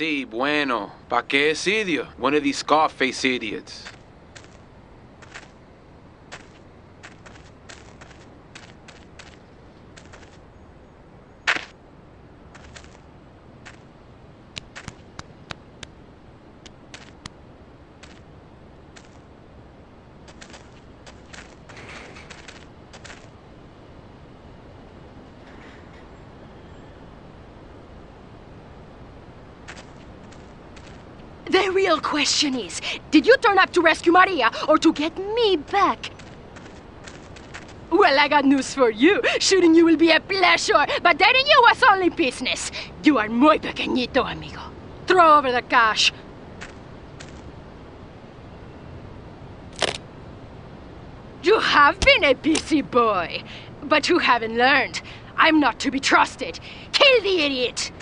sí, bueno. ¿Pa qué es idiot? One of these Scarface idiots. The real question is, did you turn up to rescue Maria or to get me back? Well, I got news for you. Shooting you will be a pleasure, but dating you was only business. You are muy pequeñito, amigo. Throw over the cash. You have been a busy boy, but you haven't learned. I'm not to be trusted. Kill the idiot!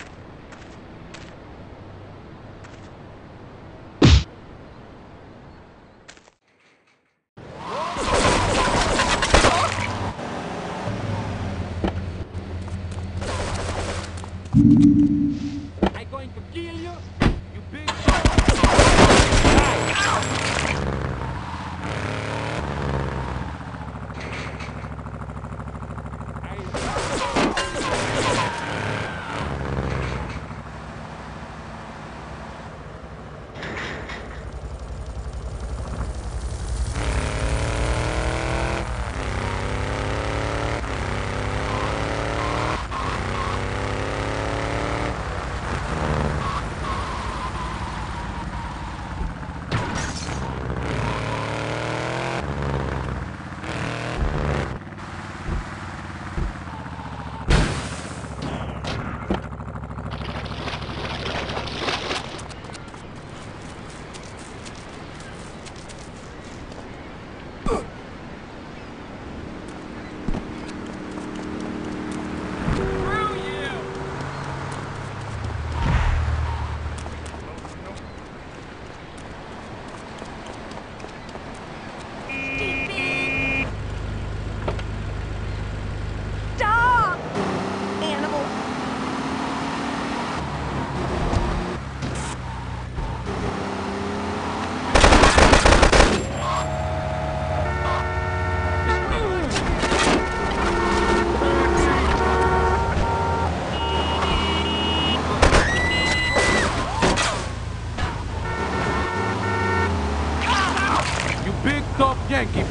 Ugh! Tough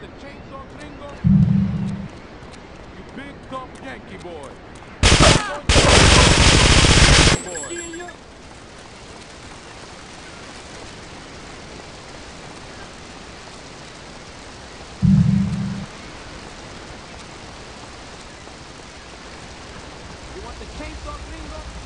like the chainsaw? You big tough Yankee boy. You want the chainsaw lingo?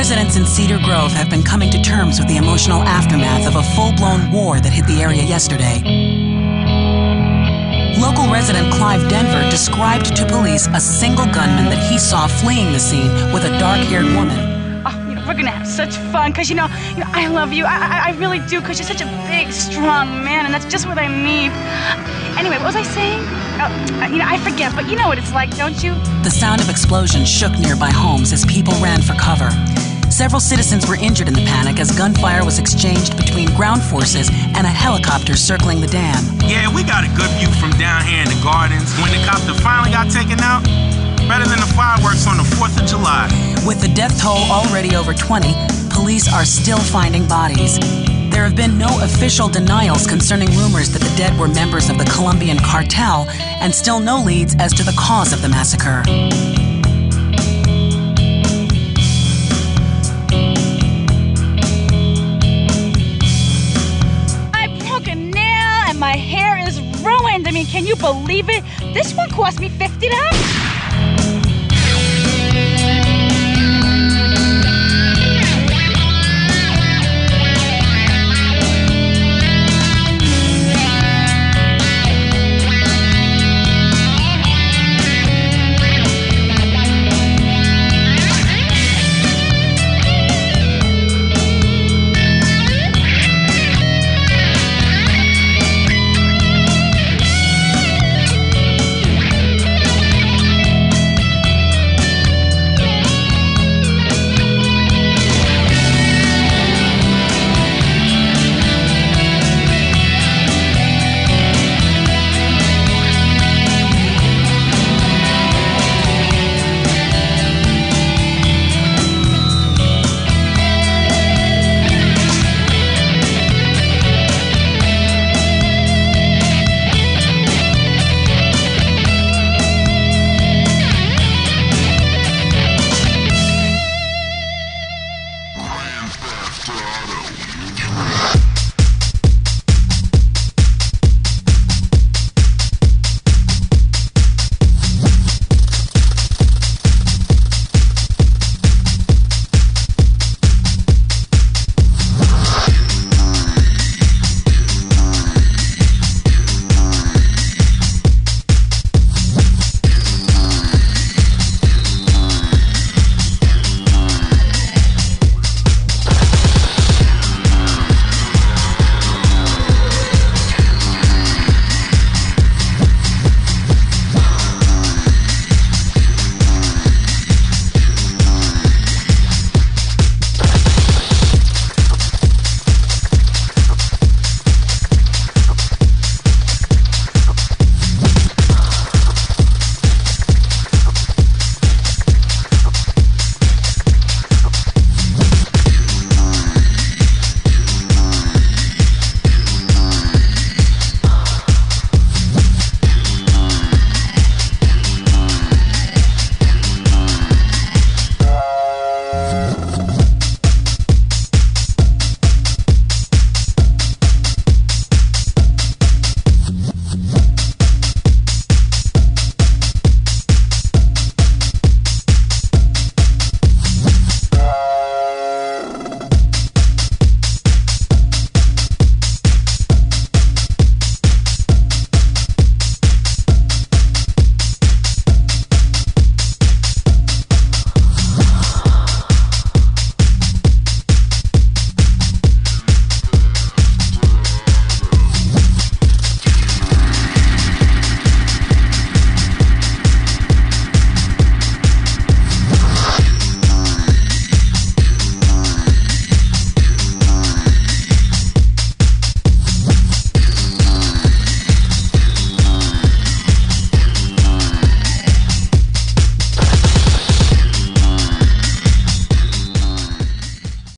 Residents in Cedar Grove have been coming to terms with the emotional aftermath of a full blown war that hit the area yesterday. Local resident Clive Denver described to police a single gunman that he saw fleeing the scene with a dark haired woman. Oh, you know, we're gonna have such fun, cause you know, you know, I love you. I, I, I really do, cause you're such a big, strong man, and that's just what I need. Anyway, what was I saying? Oh, you know, I forget, but you know what it's like, don't you? The sound of explosions shook nearby homes as people ran for cover. Several citizens were injured in the panic as gunfire was exchanged between ground forces and a helicopter circling the dam. Yeah, we got a good view from down here in the gardens. When the copter finally got taken out, better than the fireworks on the 4th of July. With the death toll already over 20, police are still finding bodies. There have been no official denials concerning rumors that the dead were members of the Colombian cartel, and still no leads as to the cause of the massacre. Mean, can you believe it? This one cost me fifty dollars.